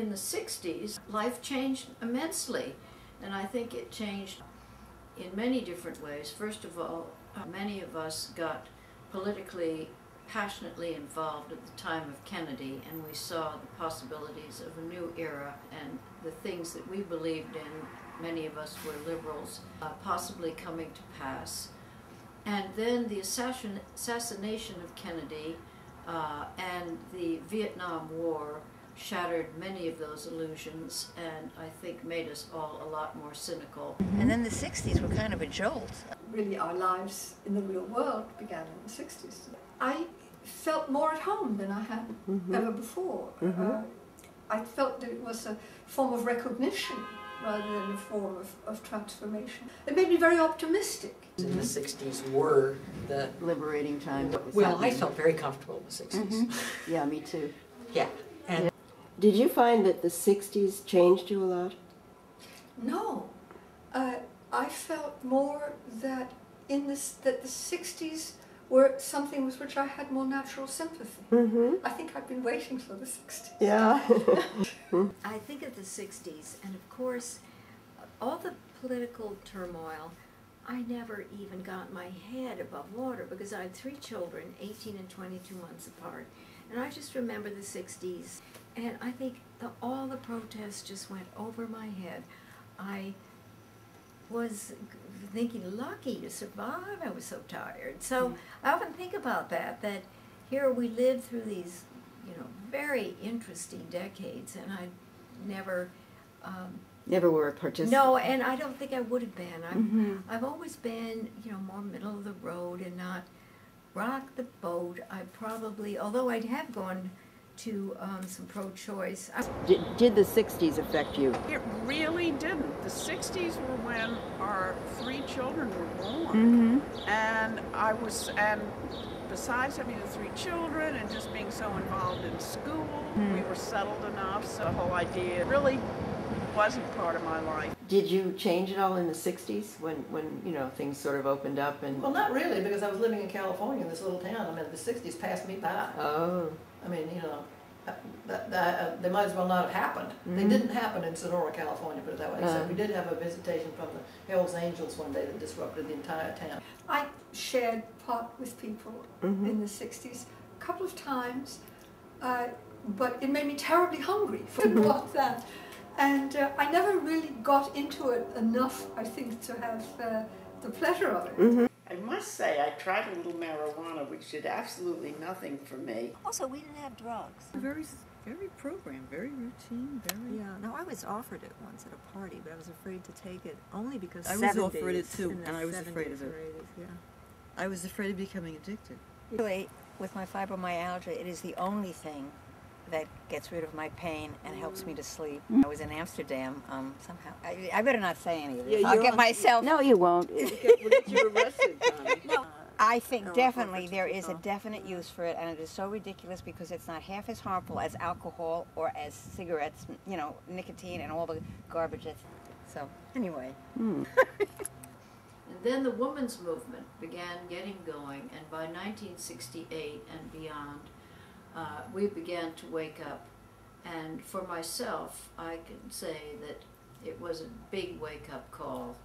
in the 60s, life changed immensely. And I think it changed in many different ways. First of all, many of us got politically passionately involved at the time of Kennedy, and we saw the possibilities of a new era and the things that we believed in, many of us were liberals, uh, possibly coming to pass. And then the assassin assassination of Kennedy uh, and the Vietnam War shattered many of those illusions and I think made us all a lot more cynical. And then the 60s were kind of a jolt. Really, our lives in the real world began in the 60s. I felt more at home than I had Mhm. ever before. Mhm. Uh, I felt that it was a form of recognition rather than a form of, of transformation. It made me very optimistic. in the 60s were the Liberating time. well i felt very comfortable in the 60s Mm-hmm. Yeah, me too. yeah and Did you find that the 60s changed you a lot? No, uh, I felt more that in this that the '60s were something with which I had more natural sympathy. Mm-hmm. I think I've been waiting for the '60s. Yeah. I think of the 60s, and of course, all the political turmoil, I never even got my head above water because I had three children, 18 and 22 months apart. And I just remember the 60s, and I think the, all the protests just went over my head. I was thinking lucky to survive. I was so tired. So I often think about that, that here we lived through these, you know, very interesting decades, and I never, um, Never were a participant. no, and I don't think I would have been. I'm, Mhm. I've always been, you know, more middle of the road and not rock the boat. I probably, although I'd have gone to um, some pro-choice. I, did, did the 60s affect you? It really didn't. The 60s were when our three children were born. Mm-hmm. And I was, and besides having the three children and just being so involved in school, Hmm. we were settled enough. So the whole idea really wasn't part of my life. Did you change at all in the 60s when, when you know, things sort of opened up and... well not really because i was living in california in this little town i mean the 60s passed me by Oh. i mean you know uh, that, that, uh, they might as well not have happened. They Mhm. didn't happen in Sonora, California, put it that way. Except we did have a visitation from the Hells Angels one day that disrupted the entire town. I shared pot with people Mhm. in the '60s a couple of times, uh, but it made me terribly hungry for what that. And uh, I never really got into it enough, I think, to have uh, the pleasure of it. I must say, I tried a little marijuana, which did absolutely nothing for me. Also, we didn't have drugs. Very, very programmed, very routine, very. Yeah, no, I was offered it once at a party, but I was afraid to take it only because I was offered it too, and I was afraid of it. or 80s, yeah. I was afraid of becoming addicted. Really, with my fibromyalgia, it is the only thing that gets rid of my pain and helps me to sleep. I was in Amsterdam um, somehow. I, I better not say any of this. Yeah, I'll get myself. No, you won't. We'll get, you arrested, No, I think No, definitely there is a definite use for it, and it is so ridiculous because it's not half as harmful as alcohol or as cigarettes, you know, nicotine and all the garbage that's. So, anyway. And then the women's movement began getting going, and by 1968 and beyond, uh, we began to wake up. And for myself, I can say that it was a big wake up call